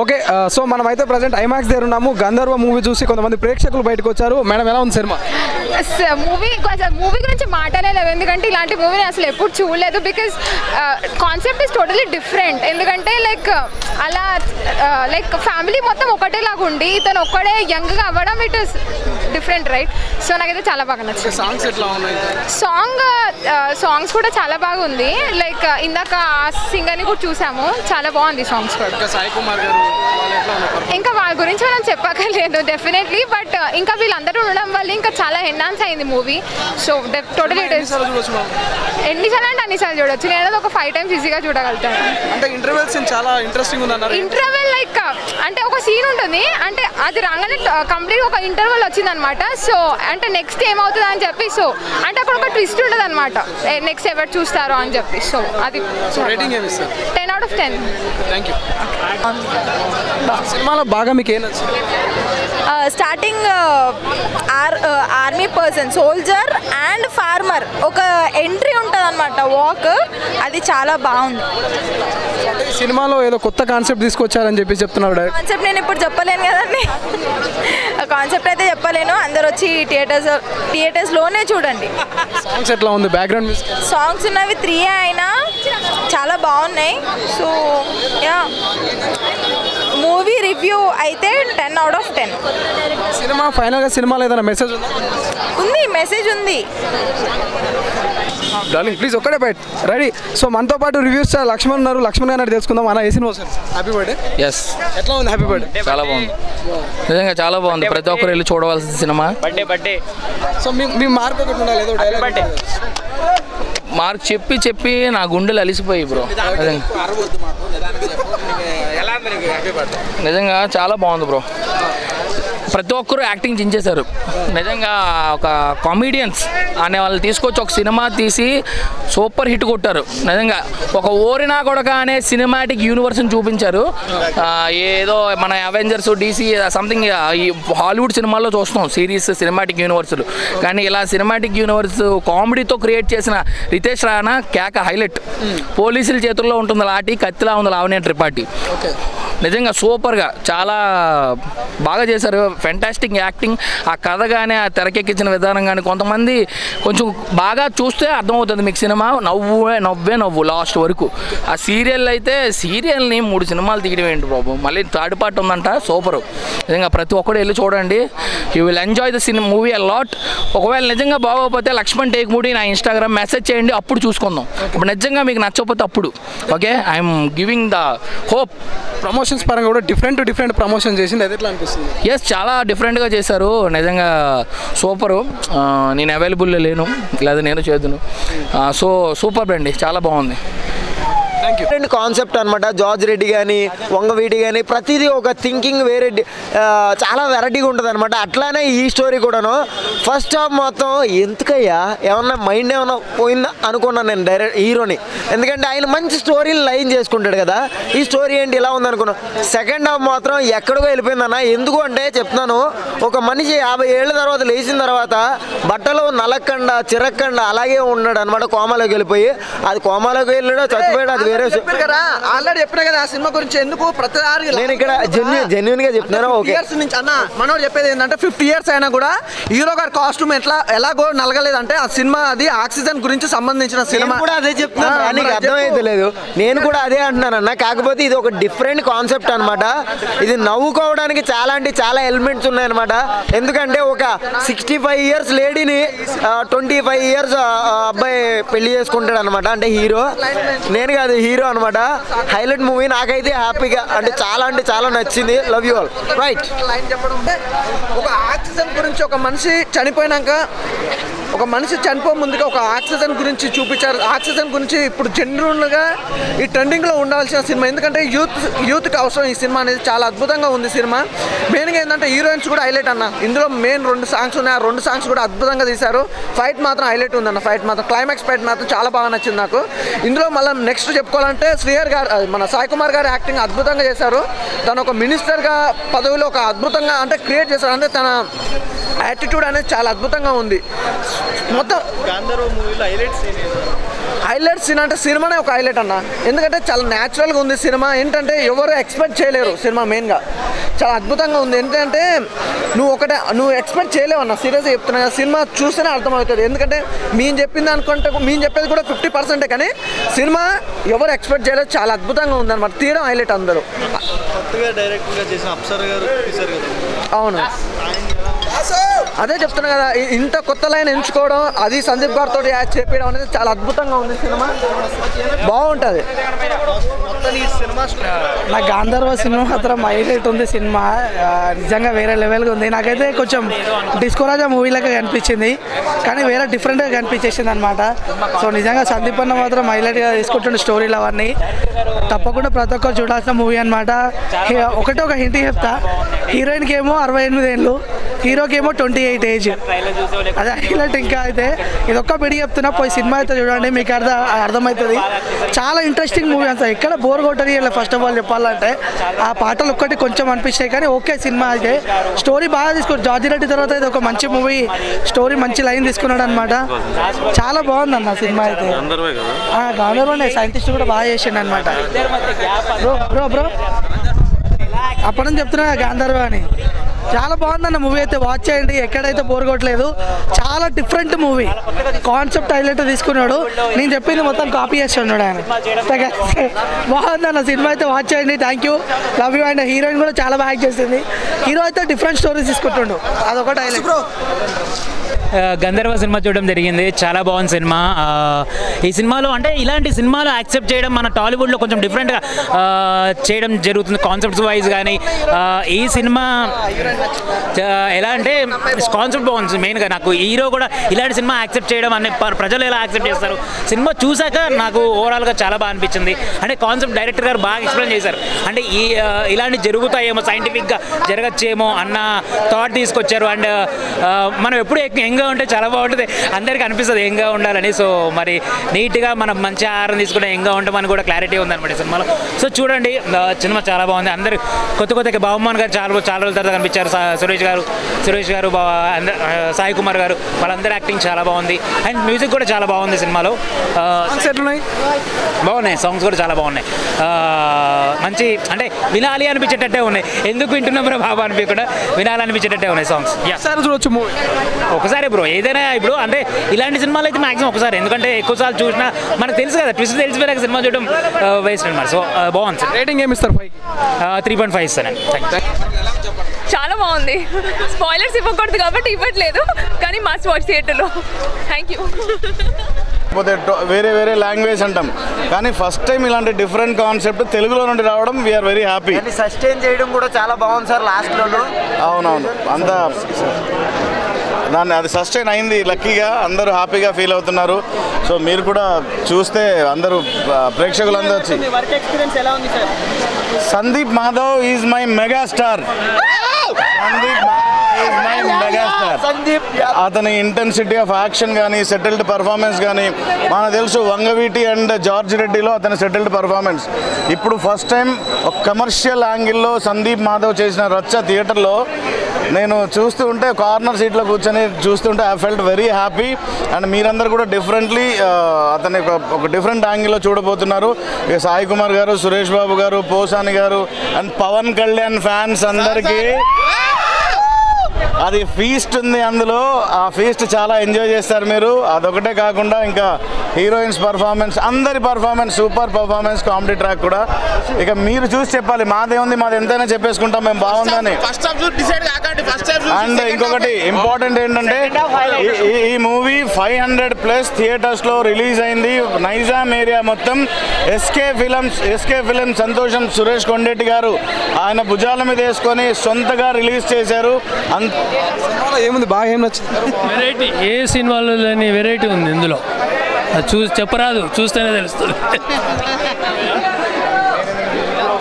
Okay so మనం అయితే present IMAX దగ్గర ఉన్నాము. గంధర్వ మూవీ చూసి కొంతమంది ప్రేక్షకులు బయటకు వచ్చారు. మేడం ఎలా ఉంది సినిమా? మూవీ మూవీ గురించి మాటలే లేవు. ఎందుకంటే ఇలాంటి మూవీని అసలు ఎప్పుడు చూడలేదు. Because concept is totally different ఎందుకంటే లైక్ అలా లైక్ ఫ్యామిలీ మొత్తం ఒకటేలాగా ఉండి ఇతను ఒక్కడే యంగ్గా అవ్వడం it is different right? So నాకైతే చాలా బాగా నచ్చింది. సాంగ్స్ ఎట్లా ఉన్నాయి? సాంగ్ సాంగ్స్ కూడా చాలా బాగుంది లైక్ ఇందాక ఆ సింగర్ని కూడా చూసాము. చాలా బాగుంది సాంగ్స్ కూడా. ఇంకా సాయి కుమార్ గారు ఇంకా వాళ్ళ గురించి మనం చెప్పక్కర్లేదు డెఫినెట్లీ బట్ ఇంకా వీళ్ళందరూ ఉండడం వల్ల ఇంకా చాలా ఎన్హాన్స్ అయింది మూవీ సో టోటల్ ఎన్నిసార్లు అంటే అన్నిసార్లు చూడొచ్చు. నేను ఒక ఫైవ్ టైమ్స్ ఈజీగా చూడగలుగుతాను. అంటే ఇంటర్వెల్ సీన్ చాలా ఇంట్రెస్టింగ్ ఉంది ఇంటర్వెల్ లైక్ అంటే ఒక సీన్ ఉంటుంది. అంటే అది రాగానే కంప్లీట్ ఒక ఇంటర్వెల్ వచ్చింది అనమాట సో అంటే నెక్స్ట్ ఏమవుతుంది అని చెప్పి సో అంటే అక్కడ ఒక ట్విస్ట్ ఉంటుంది అనమాట నెక్స్ట్ ఎవరు చూస్తారో అని చెప్పి సో అది ten out of ten thank you సినిమాలో బాగా మీకు ఏం నచ్చింది? Starting or army person soldier and farmer ఒక ఎంట్రీ ఉంటుంది అనమాట వాక్ అది చాలా బాగుంది. సినిమాలో ఏదో కొత్త కాన్సెప్ట్ తీసుకొచ్చారని చెప్పి చెప్తున్నారు డైరెక్ట్ కాన్సెప్ట్ నేను ఇప్పుడు చెప్పలేను కదండి. కాన్సెప్ట్ అయితే చెప్పలేను. అందరు వచ్చి థియేటర్స్ థియేటర్స్లోనే చూడండి. సాంగ్స్ ఎట్లా ఉంది? బ్యాక్గ్రౌండ్ సాంగ్స్ ఉన్నవి త్రీ అయినా చాలా బాగున్నాయి. సో యా మూవీ రివ్యూ అయితే టెన్ అవుట్ ఆఫ్ టెన్ సినిమా ఫైనల్గా సినిమాలో ఏదైనా మెసేజ్ ఉందా? ఉంది మెసేజ్ ఉంది. డార్లింగ్ ప్లీజ్ ఒక్కడే బయట రెడీ సో మనతో పాటు రివ్యూస్ లక్ష్మణ్ ఉన్నారు. లక్ష్మణ్ గారు తెలుసుకుందాం. అన్న ఏ సినిమా వస్తుంది? హ్యాపీ బర్త్డే ఎస్ ఎట్లా ఉంది? హ్యాపీ బర్త్డే చాలా బాగుంది. నిజంగా చాలా బాగుంది. ప్రతి ఒక్కరు వెళ్ళి చూడవలసిన సినిమా. బర్త్డే బర్త్డే సో మీ మీ మార్క్ ఒకటి ఉండాలి. ఏదో డైలాగ్ మార్క్ చెప్పి చెప్పి నా గుండెలు అలిసిపోయి బ్రో నిజంగా చాలా బాగుంది బ్రో. ప్రతి ఒక్కరు యాక్టింగ్ చించేశారు. నిజంగా ఒక కామెడియన్స్ అనే వాళ్ళు తీసుకొచ్చి ఒక సినిమా తీసి సూపర్ హిట్ కొట్టారు. నిజంగా ఒక ఓరినా కొడక అనే సినిమాటిక్ యూనివర్స్ని చూపించారు. ఏదో మన అవెంజర్స్ డీసీ సంథింగ్ ఈ హాలీవుడ్ సినిమాల్లో చూస్తాం సిరీస్ సినిమాటిక్ యూనివర్స్లు కానీ ఇలా సినిమాటిక్ యూనివర్స్ కామెడీతో క్రియేట్ చేసిన రితేష్ రాణా కేక హైలైట్. పోలీసుల చేతుల్లో ఉంటుంది లాటి కత్తిలా ఉంది లావణ్య త్రిపాఠి నిజంగా సూపర్గా చాలా బాగా చేశారు. ఫెంటాస్టిక్ యాక్టింగ్ ఆ కథ కానీ ఆ తెరకెక్కించిన విధానం కానీ కొంతమంది కొంచెం బాగా చూస్తే అర్థమవుతుంది మీకు సినిమా. నవ్వే నవ్వే నవ్వు లాస్ట్ వరకు. ఆ సీరియల్ అయితే సీరియల్ని మూడు సినిమాలు తీయడం ఏంటి బాబు? మళ్ళీ థర్డ్ పార్ట్ ఉందంట సూపర్. నిజంగా ప్రతి ఒక్కరు వెళ్ళి చూడండి. యూ విల్ ఎంజాయ్ ద సినిమా మూవీ అ లాట్. ఒకవేళ నిజంగా బాగోకపోతే లక్ష్మణ్ టేక్ మూడీ నా ఇన్స్టాగ్రామ్ మెసేజ్ చేయండి అప్పుడు చూసుకుందాం. ఇప్పుడు నిజంగా మీకు నచ్చకపోతే అప్పుడు okay? I'm giving the hope. Promotions పరంగా కూడా డిఫరెంట్ డిఫరెంట్ ప్రమోషన్ చేసింది. అది ఎట్లా అనిపిస్తుంది? ఎస్ చాలా డిఫరెంట్గా చేశారు. నిజంగా సూపరు. నేను అవైలబుల్లో లేను. లేదా నేను చేద్దును సో సూపర్ అండి చాలా బాగుంది. కాన్సెప్ట్ అనమాట జార్జ్ రెడ్డి కానీ వంగవీటి కానీ ప్రతిదీ ఒక థింకింగ్ వేరే చాలా వెరైటీగా ఉంటుంది అనమాట అట్లానే ఈ స్టోరీ కూడాను. ఫస్ట్ హాఫ్ మొత్తం ఎందుకయ్యా? ఏమన్నా మైండ్ ఏమన్నా పోయిందా అనుకున్నాను నేను డైరెక్ట్ హీరోని. ఎందుకంటే ఆయన మంచి స్టోరీని లైన్ చేసుకుంటాడు కదా. ఈ స్టోరీ ఏంటి? ఇలా ఉంది అనుకున్నాను సెకండ్ హాఫ్ మాత్రం ఎక్కడికో వెళ్ళిపోయిందన్న. ఎందుకు అంటే చెప్తున్నాను. ఒక మనిషి యాభై ఏళ్ళ తర్వాత లేచిన తర్వాత బట్టలు నలక్కండా చిరక్కండా అలాగే ఉన్నాడు అనమాట కోమాలోకి వెళ్ళిపోయి. అది కోమాలోకి వెళ్ళాడో చచ్చిపోయాడు అది వేరే. చెప్పారు కదా ఆల్రెడీ చెప్పినా కదా ఆ సినిమా గురించి ఎందుకు ప్రతిసారి నేను ఇక్కడ జెన్యు జెన్యున్గా చెప్తున్నాను ఓకే. ఇయర్స్ నుంచి అన్న మనోడు చెప్పేది ఏంటంటే ఫిఫ్టీ ఇయర్స్ అయినా కూడా హీరో గారి కాస్ట్యూమ్ ఎట్లా ఎలాగో నలగలేదంటే ఆ సినిమా అది ఆక్సిజన్ గురించి సంబంధించిన సినిమా. కూడా అదే చెప్తున్నాను ఆ, నీకు మరి అర్థమైతే లేదు. నేను కూడా అదే అంటున్నాను అన్న. కాకపోతే ఇది ఒక డిఫరెంట్ కాన్సెప్ట్ అన్నమాట. ఇది నవ్వుకోవడానికి చాలా అంటే చాలా ఎలిమెంట్స్ ఉన్నాయన్నమాట. ఎందుకంటే ఒక సిక్స్టీ ఫైవ్ ఇయర్స్ లేడీని ట్వంటీ ఫైవ్ ఇయర్స్ అబ్బాయి పెళ్ళి చేసుకుంటాడు అనమాట అంటే హీరో. నేను కాదు హీరో అనమాట హైలైట్ మూవీ నాకైతే హ్యాపీగా అంటే చాలా అంటే చాలా నచ్చింది. Love you all right line చెప్పడం. ఒక ఆక్సిజన్ గురించి ఒక మనిషి చనిపోయినాక ఒక మనిషి చనిపో ముందుగా ఒక ఆక్సిజన్ గురించి చూపించారు. ఆక్సిజన్ గురించి ఇప్పుడు జనరల్గా ఈ ట్రెండింగ్లో ఉండాల్సిన సినిమా. ఎందుకంటే యూత్ యూత్కి అవసరం ఈ సినిమా అనేది చాలా అద్భుతంగా ఉంది సినిమా. మెయిన్గా ఏంటంటే హీరోయిన్స్ కూడా హైలైట్ అన్న. ఇందులో మెయిన్ రెండు సాంగ్స్ ఉన్నాయి. ఆ రెండు సాంగ్స్ కూడా అద్భుతంగా తీశారు. ఫైట్ మాత్రం హైలైట్ ఉందన్న ఫైట్ మాత్రం. క్లైమాక్స్ ఫైట్ మాత్రం చాలా బాగా నచ్చింది నాకు. ఇందులో మళ్ళీ నెక్స్ట్ చెప్పుకోవాలంటే శ్రీహర్ గారు అది మన సాయి కుమార్ గారు యాక్టింగ్ అద్భుతంగా చేశారు. తను ఒక మినిస్టర్గా పదవిలో ఒక అద్భుతంగా అంటే క్రియేట్ చేశారు. అంటే తన యాటిట్యూడ్ అనేది చాలా అద్భుతంగా ఉంది. మొత్తం హైలైట్ సీన్ అంటే సినిమానే ఒక హైలైట్ అన్న. ఎందుకంటే చాలా న్యాచురల్గా ఉంది సినిమా. ఏంటంటే ఎవరు ఎక్స్పెక్ట్ చేయలేరు సినిమా మెయిన్గా చాలా అద్భుతంగా ఉంది. ఎందుకంటే నువ్వు ఒకటే నువ్వు ఎక్స్పెక్ట్ చేయలేవు అన్న. సీరియస్గా చెప్తున్నా సినిమా చూస్తేనే అర్థమవుతుంది. ఎందుకంటే మేము చెప్పింది అనుకుంటే మేము చెప్పేది కూడా ఫిఫ్టీ పర్సెంటే కానీ సినిమా ఎవరు ఎక్స్పెక్ట్ చేయలేదు చాలా అద్భుతంగా ఉంది అనమాట తీయడం హైలైట్ అందరూ. అవును. అదే చెప్తున్నా కదా ఇంత కొత్త లైన్ ఎంచుకోవడం అది సందీప్ గారితో యాడ్ చేపించడం అనేది చాలా అద్భుతంగా ఉంది సినిమా. బాగుంటుంది. నా గాంధర్వ సినిమా మాత్రం హైలైట్ ఉంది సినిమా. నిజంగా వేరే లెవెల్గా ఉంది. నాకైతే కొంచెం డిస్కోరాజా మూవీలాగా కనిపించింది కానీ వేరే డిఫరెంట్గా కనిపించేసింది అనమాట సో నిజంగా సందీప్ అన్న మాత్రం హైలైట్గా తీసుకుంటుండే స్టోరీలు అవన్నీ తప్పకుండా ప్రతి ఒక్కరు చూడాల్సిన మూవీ అనమాట ఒకటే ఒక హింట్ చెప్తా. హీరోయిన్కి ఏమో అరవై ఎనిమిది ఏళ్ళు హీరోకి ఏమో ట్వంటీ ఎయిట్ ఏజ్ అదే హైలైట్ ఇంకా అయితే ఇది ఒక్క బిడి చెప్తున్నా పోయి సినిమా అయితే చూడండి మీకు అర్థం అర్థమవుతుంది. చాలా ఇంట్రెస్టింగ్ మూవీ అంతా ఎక్కడ బోర్ కొట్టని ఫస్ట్ ఆఫ్ ఆల్ చెప్పాలంటే ఆ పాటలు ఒక్కటి కొంచెం అనిపిస్తాయి కానీ ఓకే సినిమా అయితే. స్టోరీ బాగా తీసుకున్నారు జార్జి రెడ్డి తర్వాత ఇది ఒక మంచి మూవీ స్టోరీ మంచి లైన్ తీసుకున్నాడు అనమాట చాలా బాగుంది. అన్న సినిమా అయితే. గవర్నర్ సైంటిస్ట్ కూడా బాగా చేసిండు అనమాట బ్రో బ్రో బ్రో. అప్పటి నుంచి చెప్తున్నా గాంధర్వ అని. చాలా బాగుందన్న మూవీ అయితే వాచ్ చేయండి. ఎక్కడైతే బోర్ చాలా డిఫరెంట్ మూవీ కాన్సెప్ట్ హైలైట్ తీసుకున్నాడు. నేను చెప్పింది మొత్తం కాపీ చేసి ఉన్నాడు ఆయన. బాగుందన్న సినిమా అయితే వాచ్ చేయండి. Thank you love you and heroine కూడా చాలా బాగా చేసింది. హీరో అయితే డిఫరెంట్ స్టోరీస్ తీసుకుంటుండు. అదొకటి హైలైట్ గంధర్వ సినిమా చూడడం జరిగింది. చాలా బాగుంది సినిమా. ఈ సినిమాలో అంటే ఇలాంటి సినిమాలు యాక్సెప్ట్ చేయడం మన టాలీవుడ్లో కొంచెం డిఫరెంట్గా చేయడం జరుగుతుంది కాన్సెప్ట్స్ వైజ్ కానీ ఈ సినిమా ఎలా అంటే కాన్సెప్ట్ బాగుంది మెయిన్గా నాకు. హీరో కూడా ఇలాంటి సినిమా యాక్సెప్ట్ చేయడం అనే ప- ప్రజలు ఎలా యాక్సెప్ట్ చేస్తారు? సినిమా చూసాక నాకు ఓవరాల్గా చాలా బాగా అనిపించింది. అంటే కాన్సెప్ట్ డైరెక్టర్ గారు బాగా ఎక్స్ప్లెయిన్ చేశారు. అంటే ఈ ఇలాంటి జరుగుతాయేమో సైంటిఫిక్గా జరగచ్చేమో అన్న థాట్ తీసుకొచ్చారు. అండ్ మనం ఎప్పుడు యంగ్గా ఉంటే చాలా బాగుంటుంది. అందరికీ అనిపిస్తుంది యంగ్గా ఉండాలని. సో మరి నీట్గా మనం మంచి ఆహారం తీసుకుంటే యంగ్గా ఉంటామని కూడా క్లారిటీ ఉందన్నమాట ఈ సినిమాలో. సో చూడండి సినిమా చాలా బాగుంది. అందరు కొత్త కొత్త బాబుమాన్ గారు చాలా చాలా రోజుల తర్వాత కనిపించారు. సురేష్ గారు సురేష్ గారు సాయి కుమార్ గారు వాళ్ళందరూ యాక్టింగ్ చాలా బాగుంది. అండ్ మ్యూజిక్ కూడా చాలా బాగుంది సినిమాలో. ఎట్లున్నాయి? బాగున్నాయి. సాంగ్స్ కూడా చాలా బాగున్నాయి. మంచి అంటే వినాలి అనిపించేటట్టే ఉన్నాయి. ఎందుకు వింటున్నాం బాబా అనిపించకుండా? వినాలి అనిపించేటట్టే ఉన్నాయి సాంగ్స్ ఒకసారి చూడొచ్చు మూవీ ఒకసారి బ్రో ఏదైనా ఇప్పుడు అంటే ఇలాంటి సినిమాలు అయితే మాక్సిమం ఒకసారి. ఎందుకంటే ఎక్కువసార్లు చూసినా మనకు తెలుసు కదా ట్విస్ట్ తెలిసిపోయాక సినిమా చూడడం వేస్ట్ అనమాట. సో బాగుంది సార్. రేటింగ్ ఏమి ఇస్తారు ఫైవ్ త్రీ పాయింట్ ఫైవ్ ఇస్తానండి. చాలా బాగుంది. స్పాయిలర్స్ ఇవ్వకూడదు కాబట్టి ఇవ్వట్లేదు కానీ మస్ట్ వాచ్ థియేటర్లో థ్యాంక్ యూ పోతే టో- వేరే వేరే లాంగ్వేజ్ అంటాం. కానీ ఫస్ట్ టైం ఇలాంటి డిఫరెంట్ కాన్సెప్ట్ తెలుగులో నుండి రావడం వీఆర్ వెరీ హ్యాపీ సస్టైన్ చేయడం కూడా చాలా బాగుంది సార్ లాస్ట్లోనూ అవునవును. అంత దాన్ని అది సస్టైన్ అయింది లక్కీగా అందరూ హ్యాపీగా ఫీల్ అవుతున్నారు. సో మీరు కూడా చూస్తే అందరూ ప్రేక్షకులందరూ వచ్చి Sandeep Madhav is my mega star Sandeep is my mega star Sandeep అతని ఇంటెన్సిటీ ఆఫ్ యాక్షన్ కానీ సెటిల్డ్ పర్ఫార్మెన్స్ కానీ మనకు తెలుసు వంగవీటి అండ్ జార్జ్ రెడ్డిలో అతని సెటిల్డ్ పర్ఫార్మెన్స్ ఇప్పుడు ఫస్ట్ టైం ఒక కమర్షియల్ యాంగిల్లో సందీప్ మాధవ్ చేసిన రచ్చ థియేటర్లో నేను చూస్తూ ఉంటే కార్నర్ సీట్లో కూర్చొని చూస్తుంటే I felt very happy and మీరందరూ కూడా డిఫరెంట్లీ అతని ఒక డిఫరెంట్ యాంగిల్లో చూడబోతున్నారు. సాయి కుమార్ గారు సురేష్ బాబు గారు పోసాని గారు అండ్ పవన్ కళ్యాణ్ ఫ్యాన్స్ అందరికీ అది ఫీస్ట్ ఉంది అందులో. ఆ ఫీస్ట్ చాలా ఎంజాయ్ చేస్తారు మీరు. అదొకటే కాకుండా ఇంకా హీరోయిన్స్ పర్ఫార్మెన్స్ అందరి performance super performance comedy track కూడా. ఇక మీరు చూసి చెప్పాలి మాదే ఉంది మాది ఎంతైనా చెప్పేసుకుంటాం మేము బాగుందని. అండ్ ఇంకొకటి ఇంపార్టెంట్ ఏంటంటే ఈ- మూవీ ఫైవ్ హండ్రెడ్ ప్లస్ థియేటర్స్లో రిలీజ్ అయింది. నైజాం ఏరియా మొత్తం ఎస్కే ఫిలిమ్స్ ఎస్కే ఫిలిం సంతోషం సురేష్ కొండెట్టి గారు. ఆయన భుజాల మీద వేసుకొని సొంతగా రిలీజ్ చేశారు. ఏముంది బాగా ఏం నచ్చింది? వెరైటీ ఏ సినిమాలో లేని వెరైటీ ఉంది ఇందులో. అది చూ చెప్పరాదు చూస్తేనే తెలుస్తుంది.